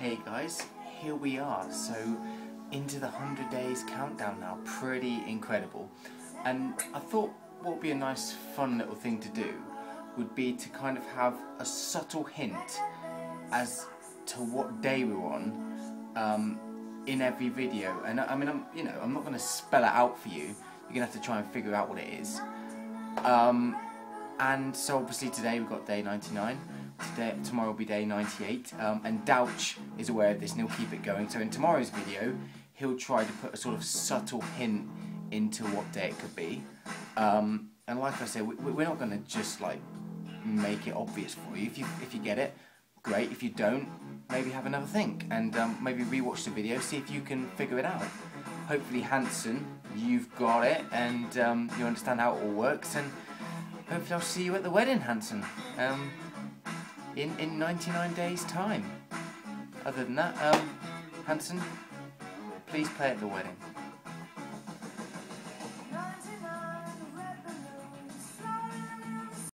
Hey guys, here we are. So, into the 100 days countdown now. Pretty incredible. And I thought what would be a nice, fun little thing to do would be to kind of have a subtle hint as to what day we're on um, in every video. And I mean, I'm, you know, I'm not going to spell it out for you. You're going to have to try and figure out what it is. Um, and so obviously today we've got day 99 today, tomorrow will be day 98, um, and Douch is aware of this and he'll keep it going. So in tomorrow's video, he'll try to put a sort of subtle hint into what day it could be. Um, and like I said, we, we're not going to just like make it obvious for you. If you if you get it, great. If you don't, maybe have another think and um, maybe rewatch the video, see if you can figure it out. Hopefully, Hanson, you've got it and um, you understand how it all works. And hopefully, I'll see you at the wedding, Hanson. In, in 99 days' time. Other than that, um, Hanson, please play at the wedding.